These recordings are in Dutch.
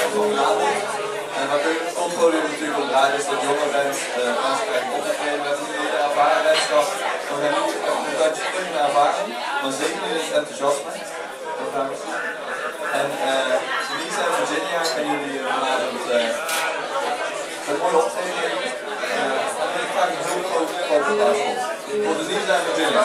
echt wel vanavond. En wat ik het podium natuurlijk om draaien is dat jonge bent, uh, mensen krijgen op te treden met een hele ervaren wedstrijd. We hebben niet een Dutch kunnen ervaren, maar zeker in het enthousiasme. Dat. En uh, Lisa en Virginia gaan jullie vanavond uh, een mooie optreden. Uh, en ik graag een heel groot foto's voor de Lisa en Virginia.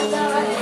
الله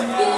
Yes.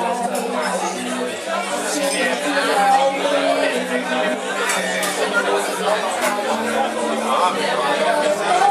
ああ。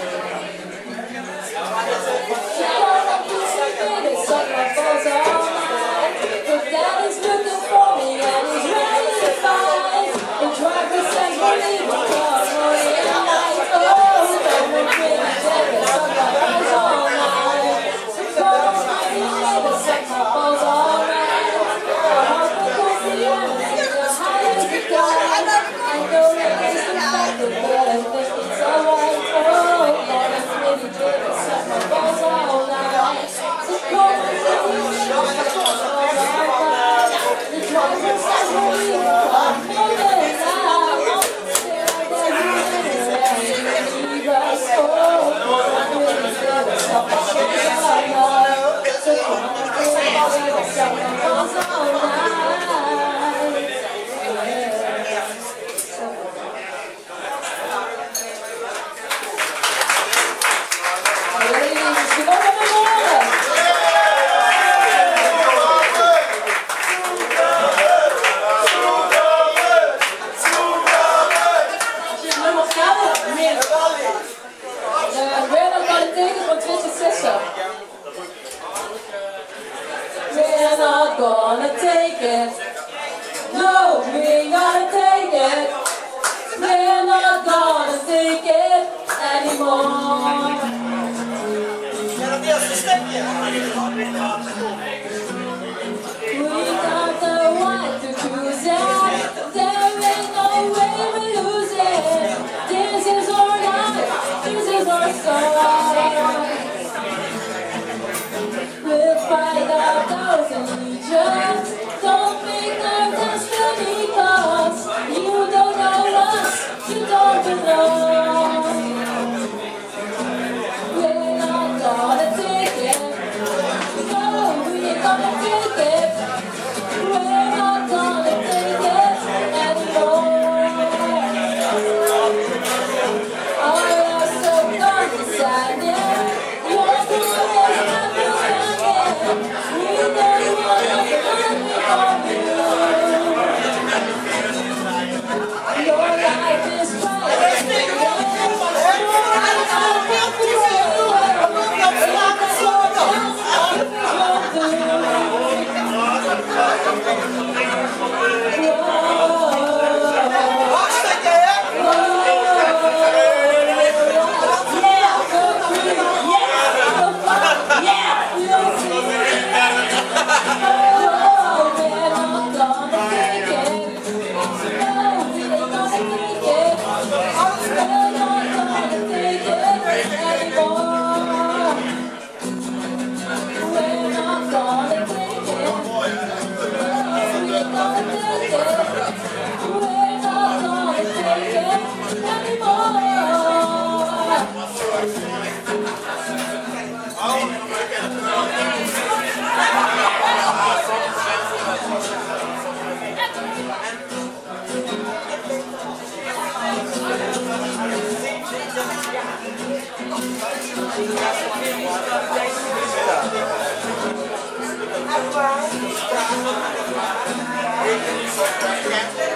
Obrigada. just Gracias.